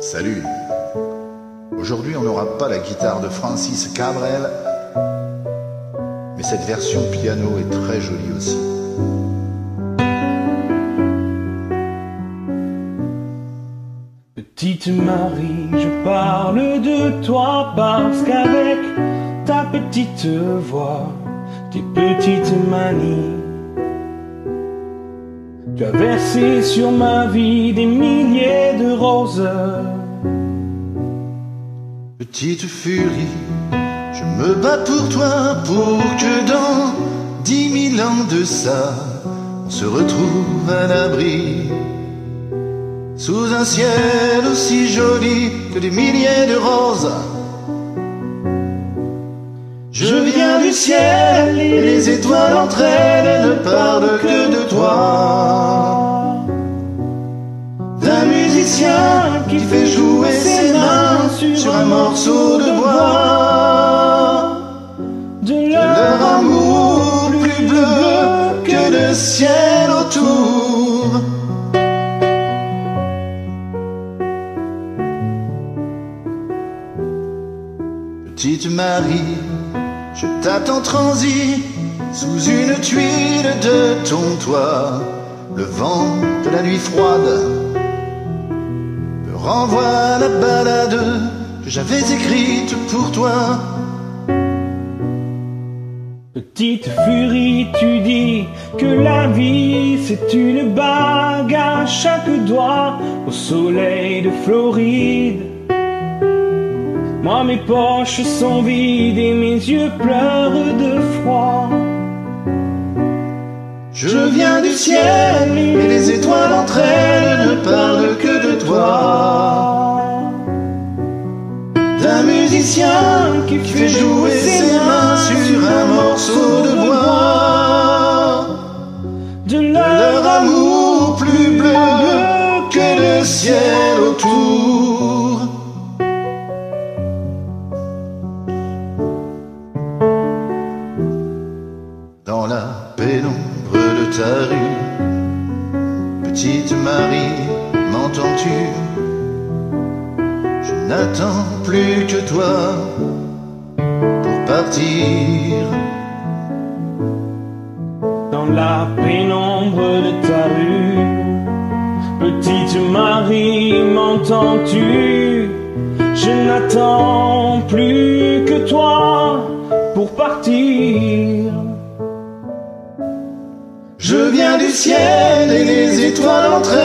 Salut. Aujourd'hui, on n'aura pas la guitare de Francis Cabrel, mais cette version piano est très jolie aussi. Petite Marie, je parle de toi parce qu'avec ta petite voix, tes petites manies, tu as versé sur ma vie des milliers de roses. Petite furie, je me bats pour toi pour que dans dix mille ans de ça, on se retrouve à l'abri. Sous un ciel aussi joli que des milliers de roses. Je viens du ciel et les étoiles entre elles ne musicien qui fait jouer ses mains sur un morceau de bois. De Leur amour plus bleu que le ciel autour. Petite Marie, je t'attends transi sous une tuile de ton toit. Le vent de la nuit froide renvoie la balade que j'avais écrite pour toi. Petite furie, tu dis que la vie c'est une bague à chaque doigt au soleil de Floride. Moi mes poches sont vides et mes yeux pleurent de froid. Je viens du ciel D'un musicien qui fait jouer ses mains sur un morceau de bois. De Leur amour plus bleu que le ciel autour. Dans la pénombre de ta rue, petite Marie, m'entends-tu? Je n'attends plus que toi pour partir. dans la pénombre de ta rue. Petite Marie, m'entends-tu? Je n'attends plus que toi pour partir. Je viens du ciel et les étoiles entre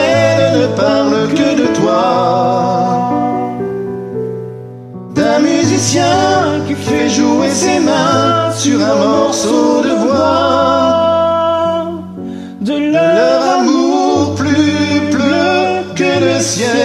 ses mains sur un morceau de bois. De leur amour plus bleu que le ciel.